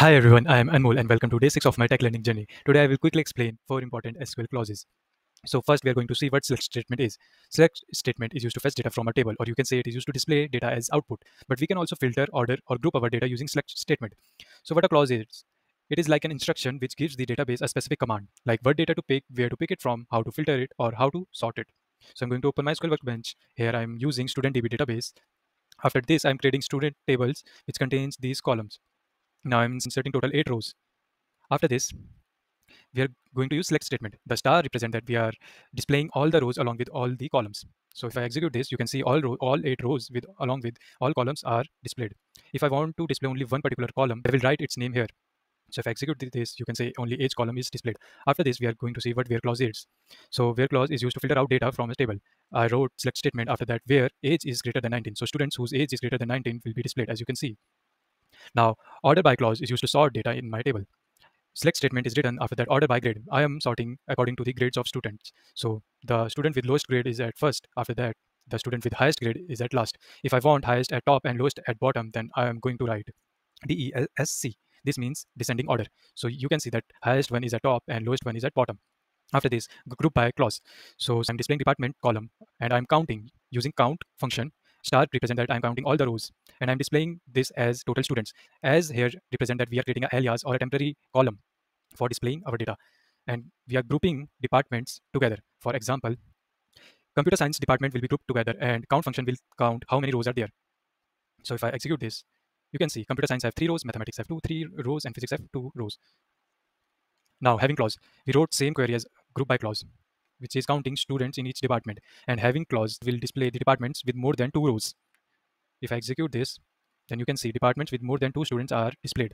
Hi everyone, I am Anmol and welcome to day 6 of my tech learning journey. Today I will quickly explain four important SQL clauses. So first we are going to see what select statement is. Select statement is used to fetch data from a table or you can say it is used to display data as output. But we can also filter, order or group our data using select statement. So what a clause is? It is like an instruction which gives the database a specific command like what data to pick, where to pick it from, how to filter it or how to sort it. So I'm going to open MySQL Workbench. Here I'm using student DB database. After this I'm creating student tables which contains these columns. Now I'm inserting total 8 rows. After this, we are going to use select statement. The star represent that we are displaying all the rows along with all the columns. So if I execute this, you can see all row, all eight rows with along with all columns are displayed. If I want to display only one particular column, I will write its name here. So if I execute this, you can say only age column is displayed. After this, we are going to see what where clause is. So where clause is used to filter out data from a table. I wrote select statement after that where age is greater than 19. So students whose age is greater than 19 will be displayed as you can see. Now, order by clause is used to sort data in my table. Select statement is written after that order by grade. I am sorting according to the grades of students. So the student with lowest grade is at first. After that, the student with highest grade is at last. If I want highest at top and lowest at bottom, then I am going to write DESC. This means descending order. So you can see that highest one is at top and lowest one is at bottom. After this, group by clause. So I'm displaying department column and I'm counting using count function Start represent that I'm counting all the rows and I'm displaying this as total students. As here represent that we are creating an alias or a temporary column for displaying our data. And we are grouping departments together. For example, computer science department will be grouped together and count function will count how many rows are there. So if I execute this, you can see computer science have three rows, mathematics have two, three rows, and physics have two rows. Now having clause, we wrote same query as group by clause which is counting students in each department and having clause will display the departments with more than two rows. If I execute this, then you can see departments with more than two students are displayed.